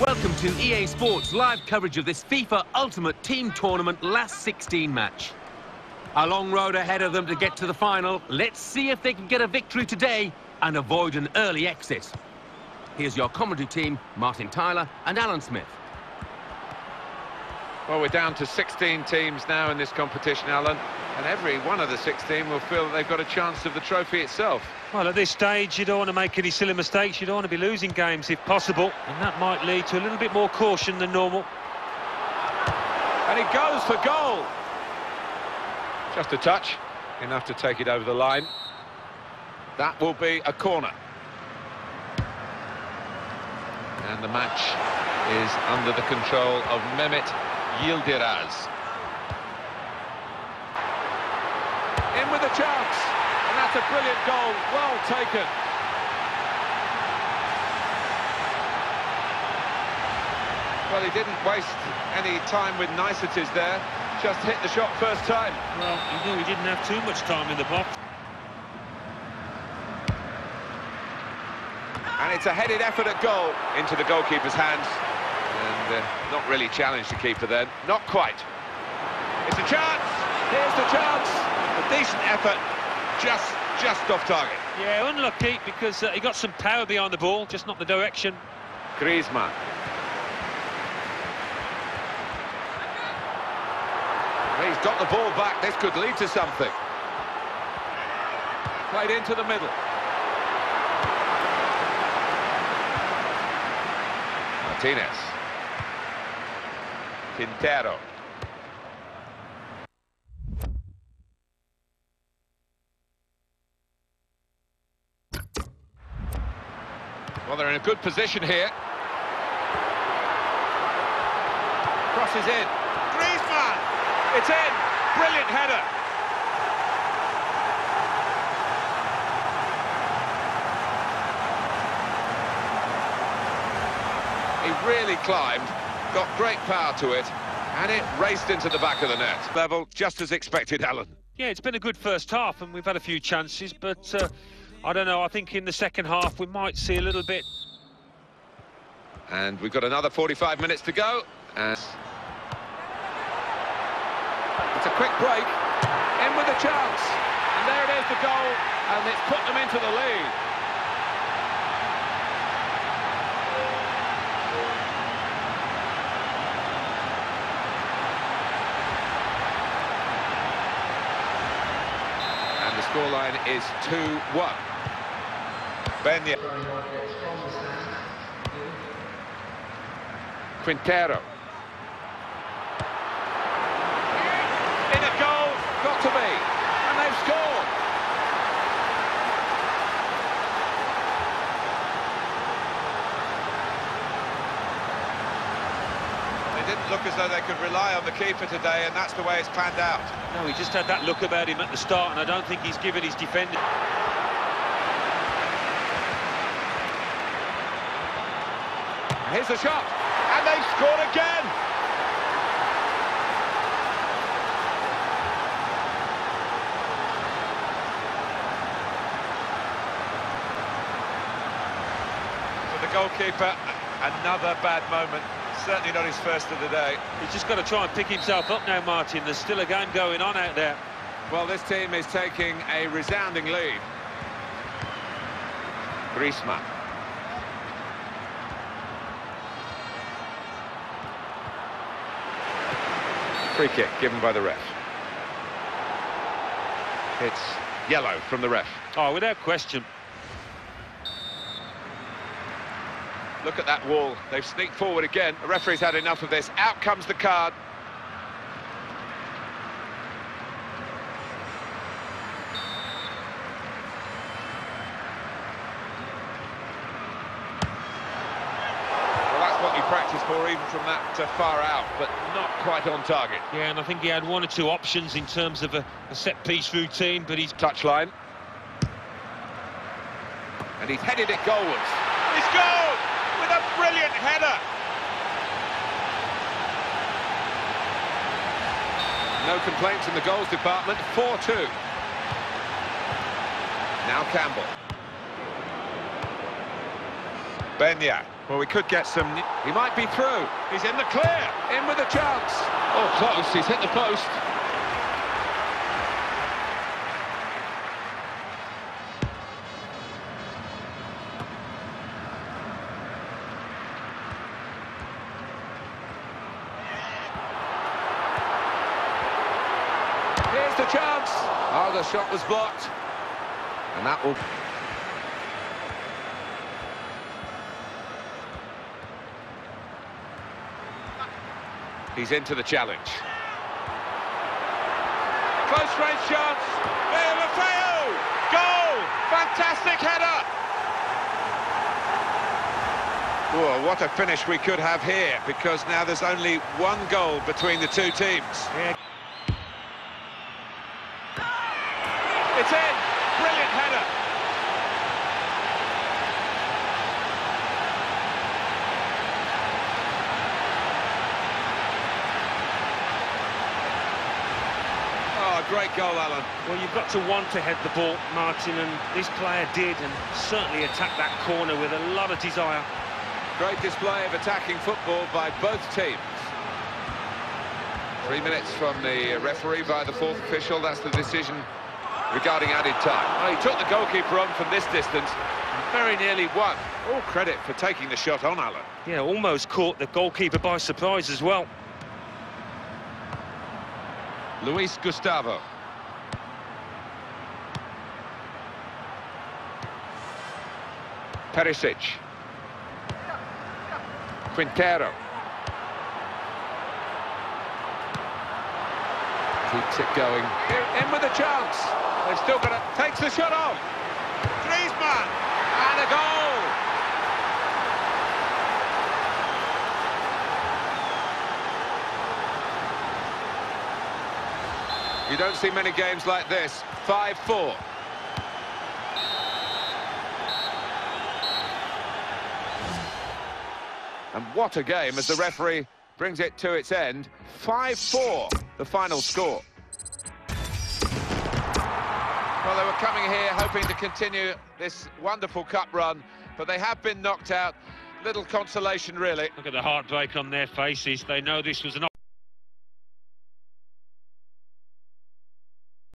Welcome to EA Sports live coverage of this FIFA Ultimate Team Tournament last 16 match. A long road ahead of them to get to the final. Let's see if they can get a victory today and avoid an early exit. Here's your commentary team, Martin Tyler and Alan Smith. Well, we're down to 16 teams now in this competition, Alan, and every one of the 16 will feel that they've got a chance of the trophy itself. Well, at this stage, you don't want to make any silly mistakes. You don't want to be losing games if possible, and that might lead to a little bit more caution than normal. And he goes for goal. Just a touch, enough to take it over the line. That will be a corner. And the match is under the control of Mehmet Yildiraz. In with a chance, and that's a brilliant goal, well taken. Well, he didn't waste any time with niceties there, just hit the shot first time. Well, he knew he didn't have too much time in the box. And it's a headed effort at goal into the goalkeeper's hands. And uh, not really challenged the keeper then. Not quite. It's a chance. Here's the chance. Decent effort. Just, just off target. Yeah, unlucky because uh, he got some power behind the ball, just not the direction. Griezmann. He's got the ball back. This could lead to something. Played into the middle. Martinez. Quintero. Well, they're in a good position here. Crosses in. Griezmann! It's in! Brilliant header! He really climbed, got great power to it, and it raced into the back of the net. Level, just as expected, Alan. Yeah, it's been a good first half, and we've had a few chances, but uh, I don't know. I think in the second half we might see a little bit. And we've got another 45 minutes to go. It's a quick break. In with a chance. And there it is, the goal. And it's put them into the lead. And the scoreline is 2-1. Benya. Quintero. In a goal, got to be, and they've scored. They didn't look as though they could rely on the keeper today, and that's the way it's panned out. No, he just had that look about him at the start, and I don't think he's given his defender. Here's the shot, and they've scored again. For the goalkeeper, another bad moment. Certainly not his first of the day. He's just got to try and pick himself up now, Martin. There's still a game going on out there. Well, this team is taking a resounding lead. Griezmann. Free kick given by the ref. It's yellow from the ref. Oh, without question. Look at that wall. They've sneaked forward again. The referee's had enough of this. Out comes the card. Well, that's what you practice for, even from that far out, but not quite on target. Yeah, and I think he had one or two options in terms of a, a set-piece routine, but he's... Touchline. And he's headed it goalwards. He's scored with a brilliant header. No complaints in the goals department. 4-2. Now Campbell. Benya. Well, we could get some... He might be through. He's in the clear. In with a chance. Oh, close. He's hit the post. Here's the chance. Oh, the shot was blocked. And that will... He's into the challenge. Close range chance. Leo! Goal! Fantastic header! Oh, what a finish we could have here, because now there's only one goal between the two teams. Yeah. It's in! Brilliant header! Oh, great goal, Alan. Well, you've got to want to head the ball, Martin, and this player did, and certainly attacked that corner with a lot of desire. Great display of attacking football by both teams. Three minutes from the referee by the fourth official. That's the decision regarding added time. Well, he took the goalkeeper on from this distance and very nearly won. All credit for taking the shot on, Alan. Yeah, almost caught the goalkeeper by surprise as well. Luis Gustavo. Perisic. Quintero. Keeps it going. In with a chance. They've still got it. Takes the shot off. Griezmann. And a goal. You don't see many games like this. 5-4. And what a game as the referee brings it to its end. 5-4, the final score. Well, they were coming here hoping to continue this wonderful cup run, but they have been knocked out. Little consolation, really. Look at the heartbreak on their faces. They know this was an